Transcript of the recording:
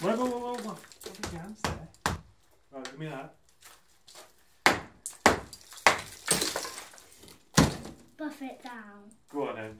Whoa, whoa, whoa, whoa, whoa. What did your hands there? Right, give me that. Buff it down. Go on then.